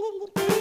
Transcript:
Thank you.